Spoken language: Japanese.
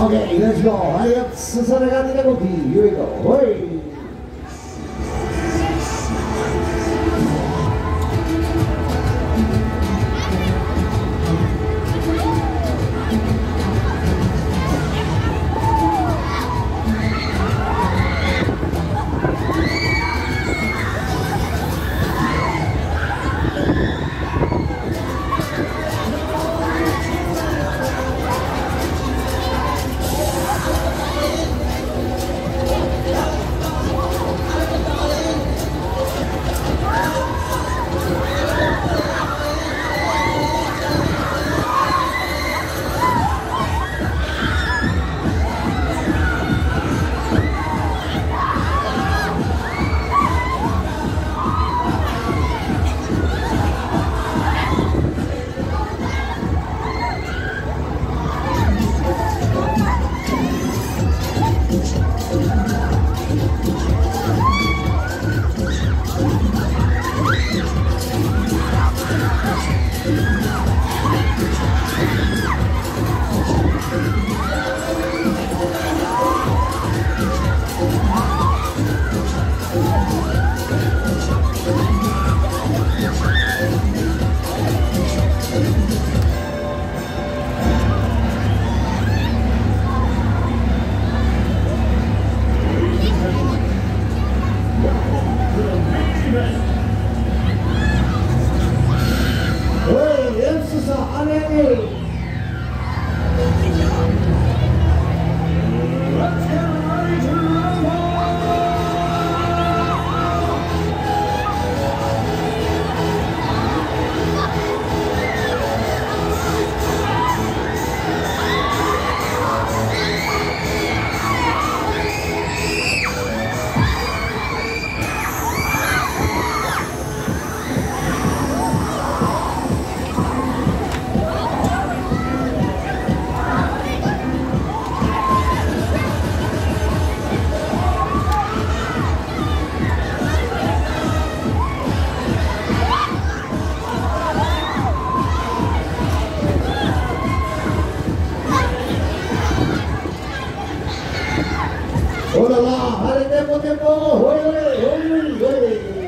Okay, let's go. Ayat susunod natin ang movie. Here we go. Hoy! Jesus, aleluia. ほらまあ、あれテンポテ、ほれほれ、ほれほれ、